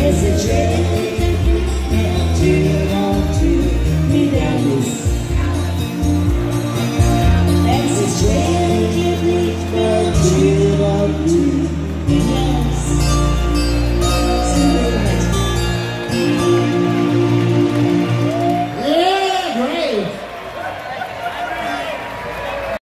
As a dream